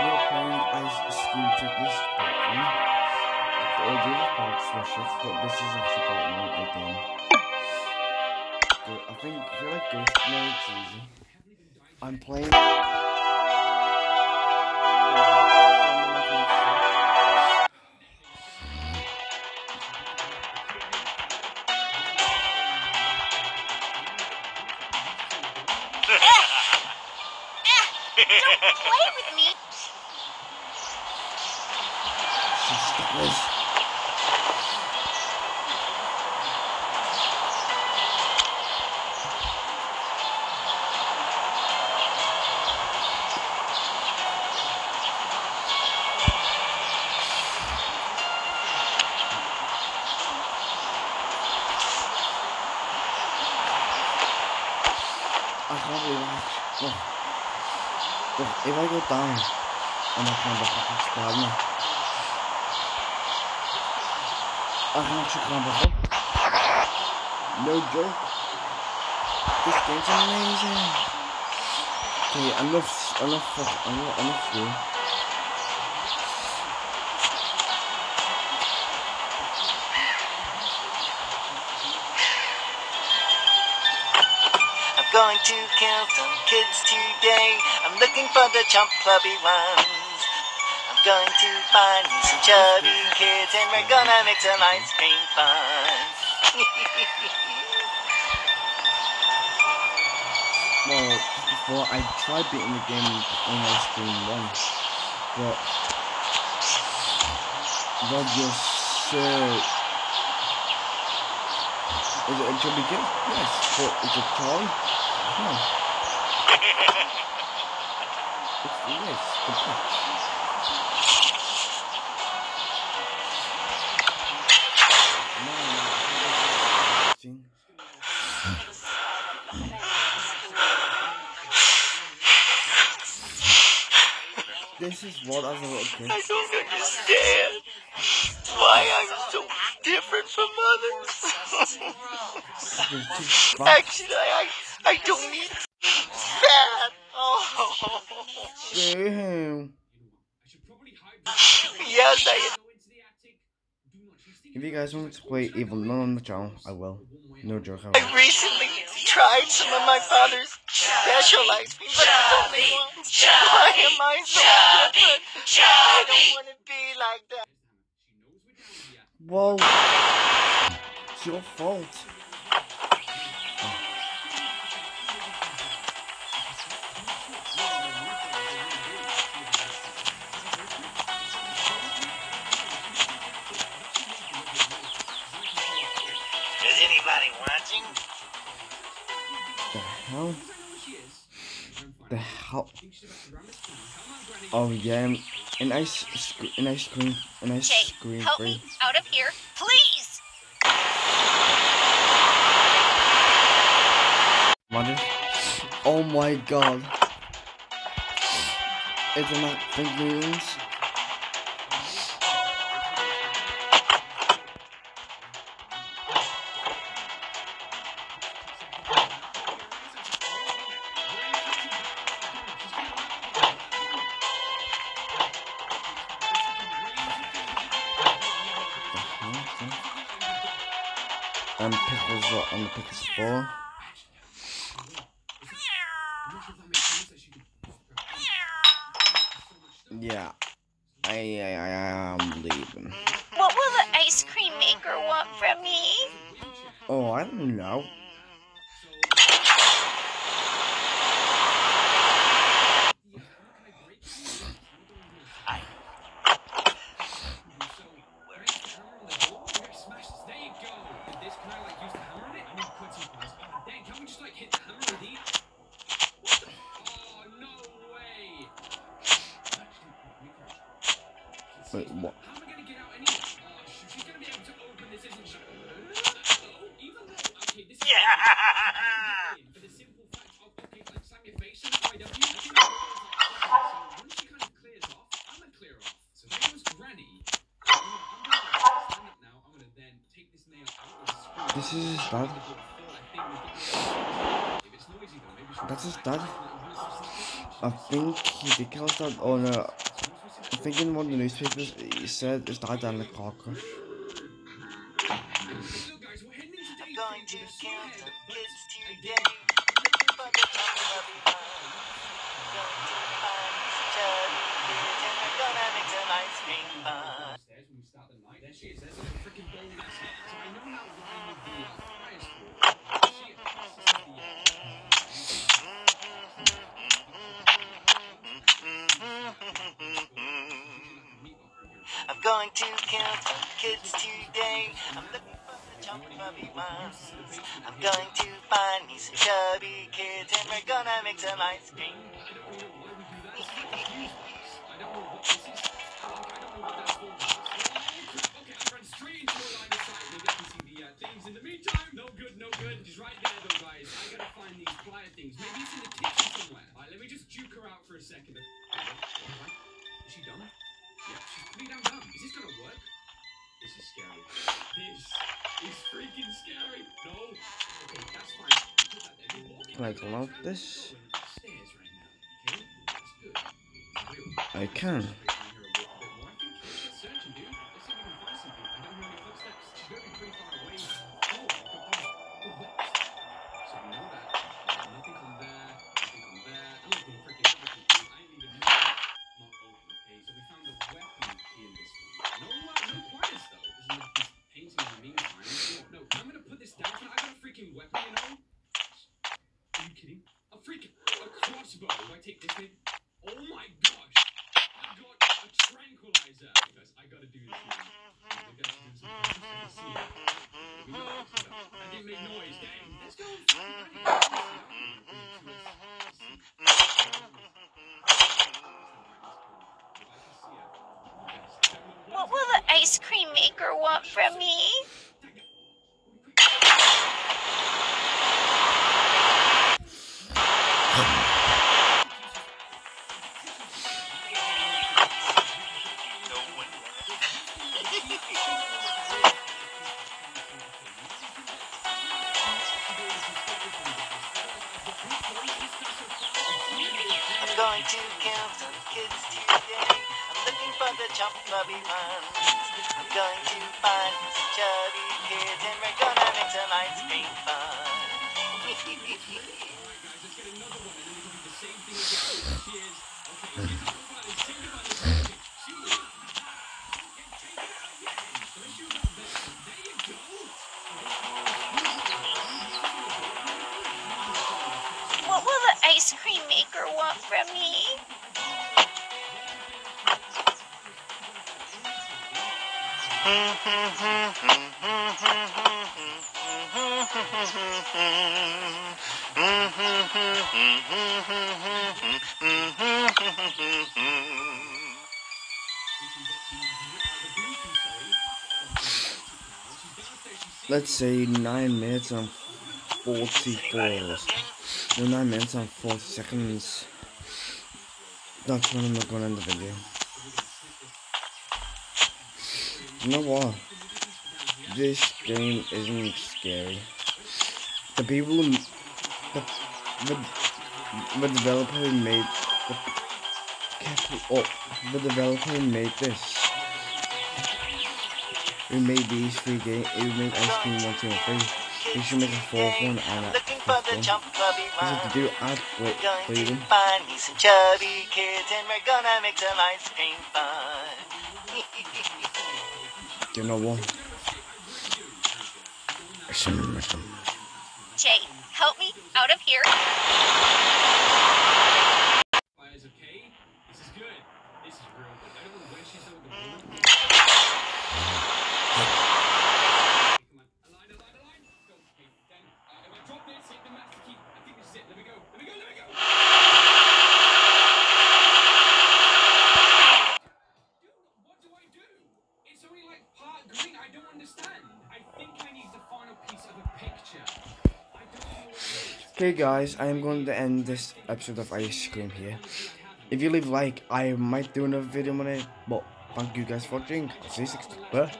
No playing ice cream to this button. The audio part switches, but this is actually part one again. Good. I think I feel like ghost mode's easy. I'm playing. She's I can't believe I. Look. Look, if I go down, I'm not going back up. It's bad climb back up. No joke. This game's amazing. Okay, enough, enough, enough, enough. I'm going to kill some kids today. I'm looking for the chump clubby ones. Going to find me some chubby kids and we're gonna make some ice cream fun. Well, before I tried beating the game on my screen once, but Roger Sir. Is it a chubby kid? Yes, but is it toy? No. It's yes, the patch. This is what a little kid. I don't understand why I'm so different from others. You're too fat. Actually, I, I don't need fat. Oh. Damn. Yes, I If you guys want to play Evil Nun on the channel, I will. No joke, I. I recently tried some of my father's special ice cream, but only one. Why am I so different? I don't want to be like that. Whoa. It's your fault. Is anybody watching? The hell? The hell? Oh yeah, an ice, sc- an ice cream, an ice Jay, cream help me out of here, please. Imagine. Oh my god. It's not fake news? Pickles are on the pickles ball. Yeah. I, I, I am leaving. What will the ice cream maker want from me? Oh, I don't know. This is his dad. That's his dad. I think he did his dad. Oh no. I think in one of the newspapers he said dad died in a car crash. I'm going to kill some kids today. I'm looking I'm going to find me some chubby kids and we're gonna make some ice cream. Good. It's this? I can. Maker want from me? I'm going to kill some kids today. I'm looking for the jump clubby ones. I'm going to find some chubby kids and we're gonna make some ice cream fun. What will the ice cream maker want from me? Let's say 9 minutes and 44. No, 9 minutes and 40 seconds. That's when I'm not gonna end the video. You know what? This game isn't scary. The people the, the, the developer who made the, oh, the developer who made this who made these three games, who made Ice Scream 1, 2, and 3. He should make a fourth one and a fifth one. Because ones. if they do add, wait, Going wait, to them. find me some chubby kids and we're gonna make some ice cream fun. Some, some. Jay, help me out of here. Okay, guys, I am going to end this episode of Ice Scream here. If you leave like, I might do another video on it. But thank you guys for watching. See you next. Bye.